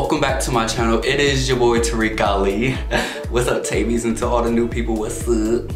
Welcome back to my channel. It is your boy Tarek Ali. what's up Tabies and to all the new people, what's up?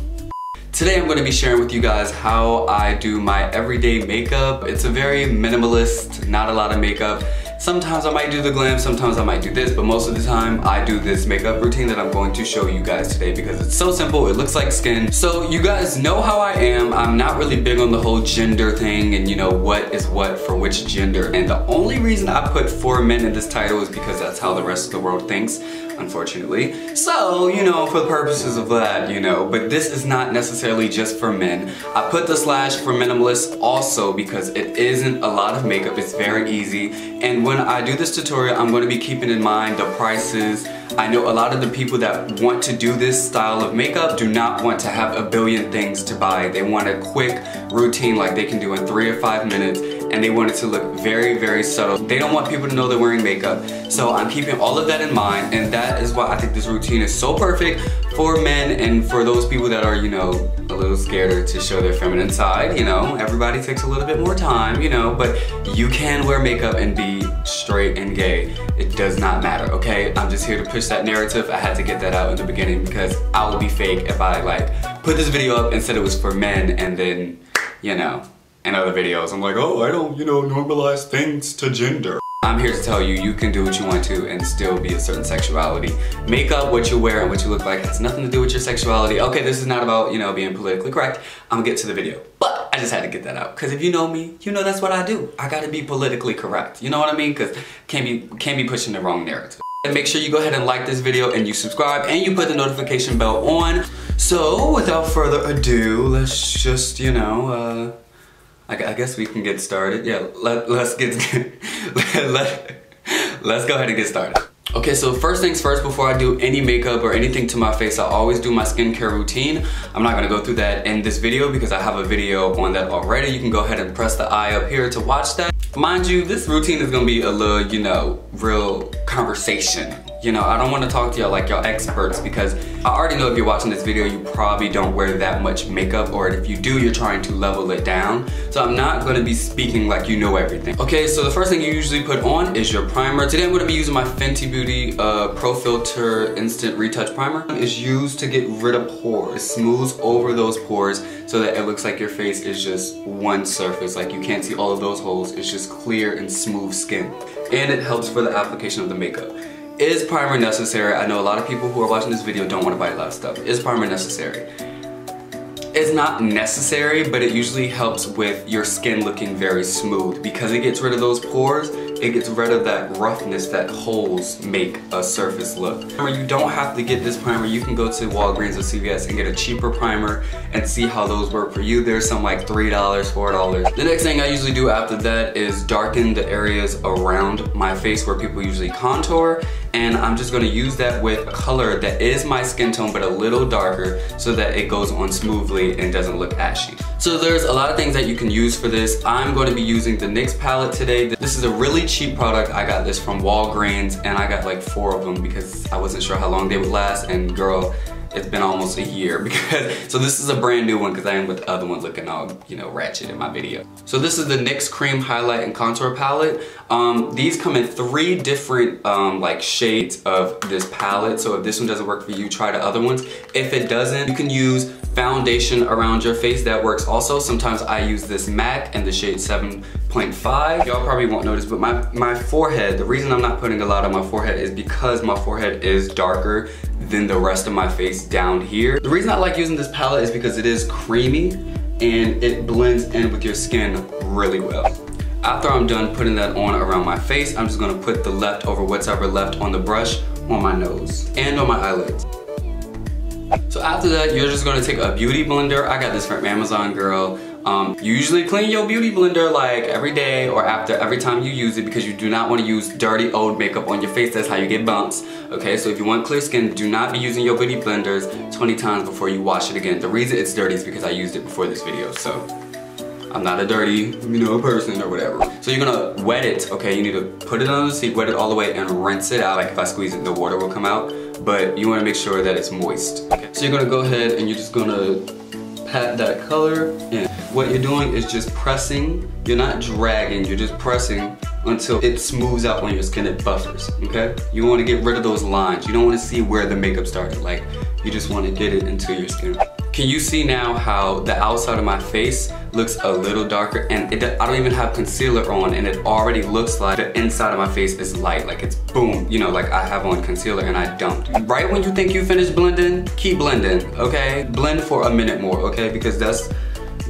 Today I'm going to be sharing with you guys how I do my everyday makeup. It's a very minimalist, not a lot of makeup. Sometimes I might do the glam, sometimes I might do this, but most of the time I do this makeup routine that I'm going to show you guys today because it's so simple, it looks like skin. So you guys know how I am. I'm not really big on the whole gender thing and you know what is what for which gender. And the only reason I put for men in this title is because that's how the rest of the world thinks unfortunately. So, you know, for the purposes of that, you know, but this is not necessarily just for men. I put the slash for minimalist also because it isn't a lot of makeup, it's very easy. And when I do this tutorial, I'm going to be keeping in mind the prices. I know a lot of the people that want to do this style of makeup do not want to have a billion things to buy. They want a quick routine like they can do in three or five minutes and they want it to look very, very subtle. They don't want people to know they're wearing makeup. So I'm keeping all of that in mind and that is why I think this routine is so perfect for men and for those people that are, you know, a little scared to show their feminine side, you know, everybody takes a little bit more time, you know, but you can wear makeup and be straight and gay. It does not matter, okay? I'm just here to push that narrative. I had to get that out in the beginning because I would be fake if I like put this video up and said it was for men and then, you know, in other videos. I'm like, oh, I don't, you know, normalize things to gender. I'm here to tell you, you can do what you want to and still be a certain sexuality. Makeup, what you wear, and what you look like has nothing to do with your sexuality. Okay, this is not about, you know, being politically correct. I'm gonna get to the video. But I just had to get that out. Cause if you know me, you know that's what I do. I gotta be politically correct. You know what I mean? Cause can't be, can't be pushing the wrong narrative. And make sure you go ahead and like this video and you subscribe and you put the notification bell on. So without further ado, let's just, you know, uh, I, guess we can get started. Yeah, let, let's get, let, let's go ahead and get started. Okay, so first things first, before I do any makeup or anything to my face, I always do my skincare routine. I'm not gonna go through that in this video because I have a video on that already. You can go ahead and press the eye up here to watch that. Mind you, this routine is gonna be a little, you know, real conversation you know, I don't want to talk to y'all like y'all experts because I already know if you're watching this video, you probably don't wear that much makeup or if you do, you're trying to level it down. So I'm not to be speaking like you know everything. Okay, so the first thing you usually put on is your primer. Today I'm to be using my Fenty Beauty uh, Pro Filter Instant Retouch Primer. It's used to get rid of pores, It smooths over those pores so that it looks like your face is just one surface. Like you can't see all of those holes. It's just clear and smooth skin. And it helps for the application of the makeup. Is primer necessary? I know a lot of people who are watching this video don't want to buy a lot of stuff. Is primer necessary? It's not necessary, but it usually helps with your skin looking very smooth because it gets rid of those pores it gets rid of that roughness that holes make a surface look. Remember, you don't have to get this primer. You can go to Walgreens or CVS and get a cheaper primer and see how those work for you. There's some like $3, $4. The next thing I usually do after that is darken the areas around my face where people usually contour and I'm just gonna use that with a color that is my skin tone but a little darker so that it goes on smoothly and doesn't look ashy. So there's a lot of things that you can use for this. I'm going to be using the NYX palette today. This is a really cheap product. I got this from Walgreens and I got like four of them because I wasn't sure how long they would last and girl, it's been almost a year because so this is a brand new one because I am with the other one looking all you know ratchet in my video. So this is the NYX cream highlight and contour palette. Um, these come in three different um, like shades of this palette. So if this one doesn't work for you try the other ones. If it doesn't you can use foundation around your face that works also. Sometimes I use this MAC and the shade 7.5. Y'all probably won't notice, but my, my forehead, the reason I'm not putting a lot on my forehead is because my forehead is darker than the rest of my face down here. The reason I like using this palette is because it is creamy and it blends in with your skin really well. After I'm done putting that on around my face, I'm just gonna put the leftover whatever left on the brush on my nose and on my eyelids. So after that, you're just gonna take a beauty blender. I got this from Amazon, girl. Um, you usually clean your beauty blender like every day or after every time you use it because you do not want to use dirty old makeup on your face. That's how you get bumps. Okay, so if you want clear skin, do not be using your beauty blenders 20 times before you wash it again. The reason it's dirty is because I used it before this video, so I'm not a dirty, you know, person or whatever. So you're gonna wet it, okay? You need to put it on the seat, wet it all the way and rinse it out. Like if I squeeze it, the water will come out but you wanna make sure that it's moist. Okay. So you're gonna go ahead and you're just gonna pat that color in. what you're doing is just pressing. You're not dragging, you're just pressing until it smooths out on your skin, it buffers, okay? You wanna get rid of those lines. You don't wanna see where the makeup started. Like, you just wanna get it into your skin. Can you see now how the outside of my face looks a little darker and it, I don't even have concealer on and it already looks like the inside of my face is light, like it's boom, you know, like I have on concealer and I don't. Right when you think you finished blending, keep blending, okay? Blend for a minute more, okay? Because that's,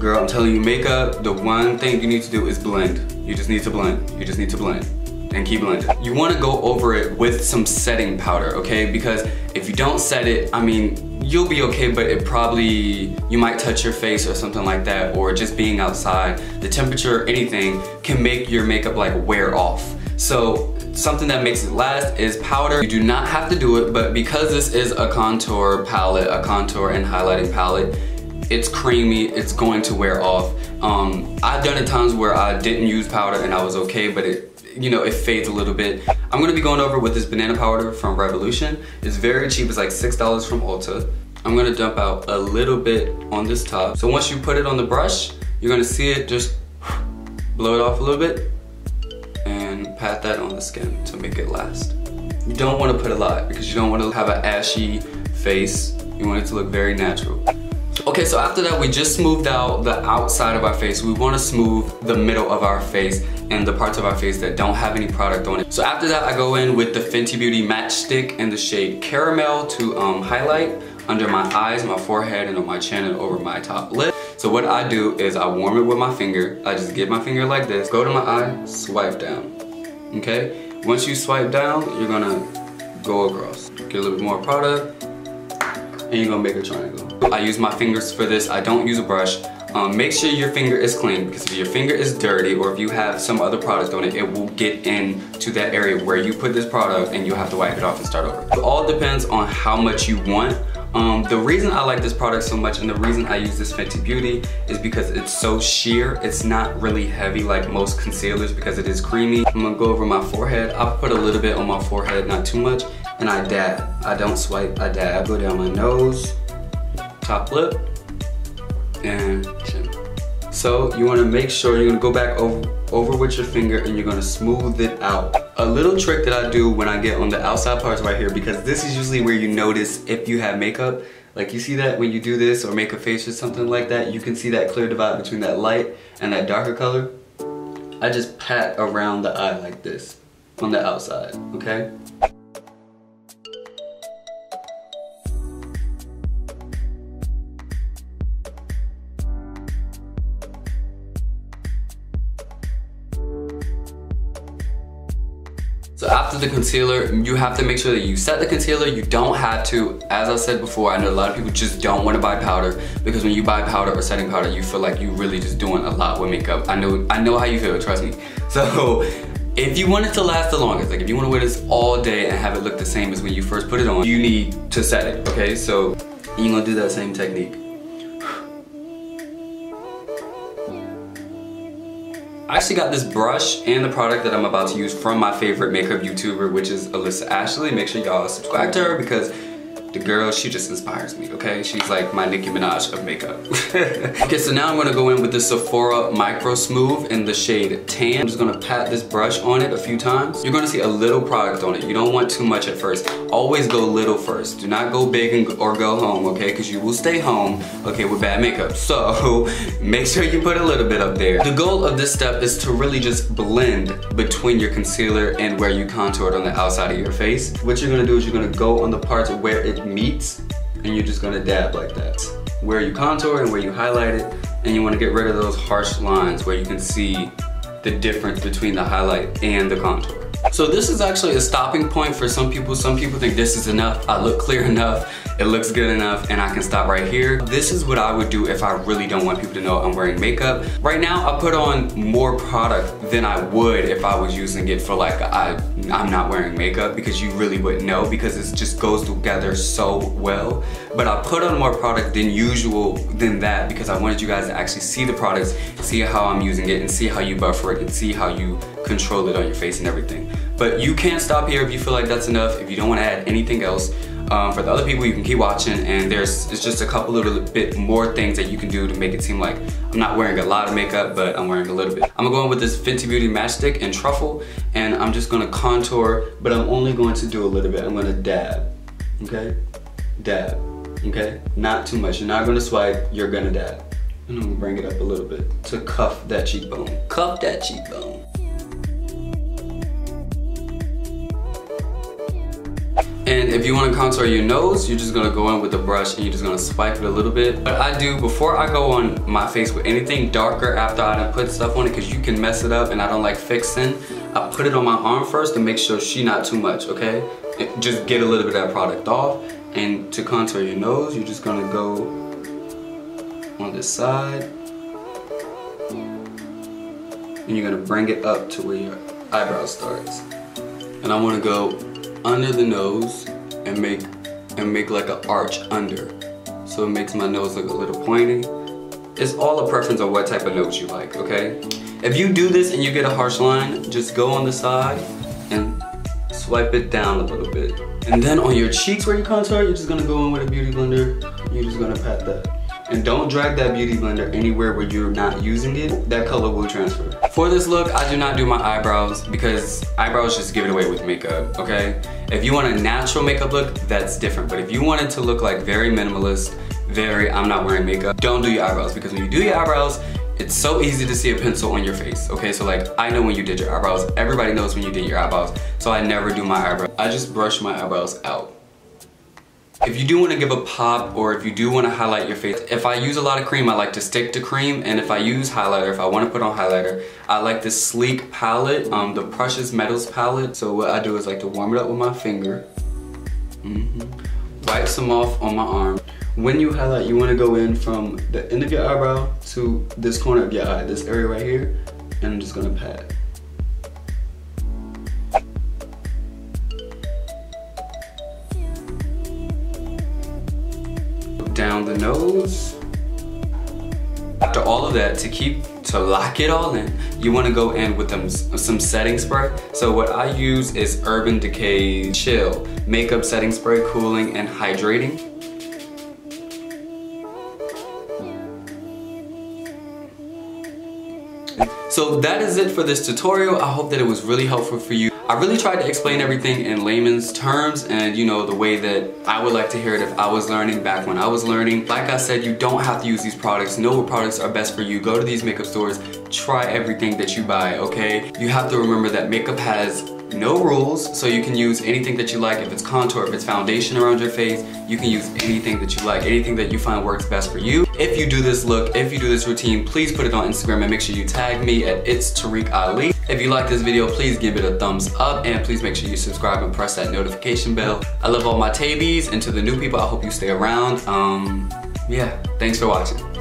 girl, I'm telling you, makeup, the one thing you need to do is blend. You just need to blend, you just need to blend and keep blending. You wanna go over it with some setting powder, okay? Because if you don't set it, I mean, you'll be okay, but it probably, you might touch your face or something like that, or just being outside, the temperature, anything, can make your makeup like wear off. So something that makes it last is powder. You do not have to do it, but because this is a contour palette, a contour and highlighting palette, it's creamy, it's going to wear off. Um, I've done it times where I didn't use powder and I was okay, but it you know, it fades a little bit. I'm gonna be going over with this banana powder from Revolution. It's very cheap, it's like $6 from Ulta. I'm gonna dump out a little bit on this top. So once you put it on the brush, you're gonna see it just blow it off a little bit and pat that on the skin to make it last. You don't wanna put a lot because you don't wanna have an ashy face. You want it to look very natural. Okay, so after that, we just smoothed out the outside of our face. We wanna smooth the middle of our face and the parts of our face that don't have any product on it. So after that, I go in with the Fenty Beauty Match Stick in the shade Caramel to um, highlight under my eyes, my forehead, and on my chin and over my top lip. So what I do is I warm it with my finger. I just get my finger like this, go to my eye, swipe down, okay? Once you swipe down, you're gonna go across. Get a little bit more product, and you're gonna make a triangle. I use my fingers for this. I don't use a brush. Um, make sure your finger is clean because if your finger is dirty or if you have some other product on it, it will get into that area where you put this product and you'll have to wipe it off and start over. It all depends on how much you want. Um, the reason I like this product so much and the reason I use this Fenty Beauty is because it's so sheer. It's not really heavy like most concealers because it is creamy. I'm gonna go over my forehead. I'll put a little bit on my forehead, not too much, and I dab. I don't swipe, I dab. Go down my nose, top lip, and chin. So you wanna make sure you're gonna go back over, over with your finger and you're gonna smooth it out. A little trick that I do when I get on the outside parts right here, because this is usually where you notice if you have makeup, like you see that when you do this or make a face or something like that, you can see that clear divide between that light and that darker color. I just pat around the eye like this on the outside, okay? The concealer, you have to make sure that you set the concealer. You don't have to, as I said before, I know a lot of people just don't want to buy powder because when you buy powder or setting powder, you feel like you're really just doing a lot with makeup. I know, I know how you feel, trust me. So if you want it to last the longest, like if you want to wear this all day and have it look the same as when you first put it on, you need to set it, okay? So you're gonna do that same technique. I actually got this brush and the product that I'm about to use from my favorite makeup YouTuber, which is Alissa Ashley. Make sure y'all subscribe to her because the girl, she just inspires me, okay? She's like my Nicki Minaj of makeup. okay, so now I'm gonna go in with the Sephora Micro Smooth in the shade Tan. I'm just gonna pat this brush on it a few times. You're gonna see a little product on it. You don't want too much at first. Always go little first. Do not go big and, or go home, okay? Because you will stay home, okay, with bad makeup. So, make sure you put a little bit up there. The goal of this step is to really just blend between your concealer and where you contoured on the outside of your face. What you're gonna do is you're gonna go on the parts where it meets and you're just gonna dab like that. Where you contour and where you highlight it and you wanna get rid of those harsh lines where you can see the difference between the highlight and the contour. So this is actually a stopping point for some people. Some people think this is enough, I look clear enough, it looks good enough, and I can stop right here. This is what I would do if I really don't want people to know I'm wearing makeup. Right now, I put on more product than I would if I was using it for like, I, I'm not wearing makeup because you really wouldn't know because it just goes together so well. But I put on more product than usual than that because I wanted you guys to actually see the products, see how I'm using it, and see how you buffer it, and see how you control it on your face and everything. But you can't stop here if you feel like that's enough, if you don't wanna add anything else. Um, for the other people, you can keep watching and there's it's just a couple little bit more things that you can do to make it seem like I'm not wearing a lot of makeup, but I'm wearing a little bit. I'm gonna go in with this Fenty Beauty Match Stick and Truffle and I'm just gonna contour, but I'm only going to do a little bit. I'm gonna dab, okay? Dab, okay? Not too much. You're not gonna swipe, you're gonna dab. And I'm gonna bring it up a little bit to cuff that cheekbone. Cuff that cheekbone. And if you wanna contour your nose, you're just gonna go in with a brush and you're just gonna swipe it a little bit. But I do before I go on my face with anything darker after I done put stuff on it, cause you can mess it up and I don't like fixing, I put it on my arm first to make sure she not too much, okay? Just get a little bit of that product off. And to contour your nose, you're just gonna go on this side. And you're gonna bring it up to where your eyebrow starts. And I wanna go under the nose and make and make like an arch under. So it makes my nose look a little pointy. It's all a preference on what type of nose you like, okay? If you do this and you get a harsh line, just go on the side and swipe it down a little bit. And then on your cheeks where you contour, you're just gonna go in with a beauty blender. You're just gonna pat that. And don't drag that beauty blender anywhere where you're not using it. That color will transfer. For this look, I do not do my eyebrows because eyebrows just give it away with makeup, okay? If you want a natural makeup look, that's different. But if you want it to look like very minimalist, very I'm not wearing makeup, don't do your eyebrows because when you do your eyebrows, it's so easy to see a pencil on your face, okay? So like, I know when you did your eyebrows, everybody knows when you did your eyebrows, so I never do my eyebrows. I just brush my eyebrows out. If you do want to give a pop or if you do want to highlight your face, if I use a lot of cream, I like to stick to cream. And if I use highlighter, if I want to put on highlighter, I like this sleek palette, um, the Precious Metals palette. So what I do is like to warm it up with my finger. Mm -hmm. Wipe some off on my arm. When you highlight, you want to go in from the end of your eyebrow to this corner of your eye, this area right here. And I'm just going to pat. The nose. After all of that, to keep, to lock it all in, you wanna go in with them, some setting spray. So what I use is Urban Decay Chill Makeup Setting Spray, Cooling and Hydrating. So that is it for this tutorial. I hope that it was really helpful for you. I really tried to explain everything in layman's terms and you know the way that I would like to hear it if I was learning back when I was learning. Like I said, you don't have to use these products. Know what products are best for you. Go to these makeup stores, try everything that you buy, okay? You have to remember that makeup has no rules, so you can use anything that you like. If it's contour, if it's foundation around your face, you can use anything that you like, anything that you find works best for you. If you do this look, if you do this routine, please put it on Instagram and make sure you tag me at It's Tarek Ali. If you like this video, please give it a thumbs up and please make sure you subscribe and press that notification bell. I love all my tabies and to the new people, I hope you stay around. Um, yeah, thanks for watching.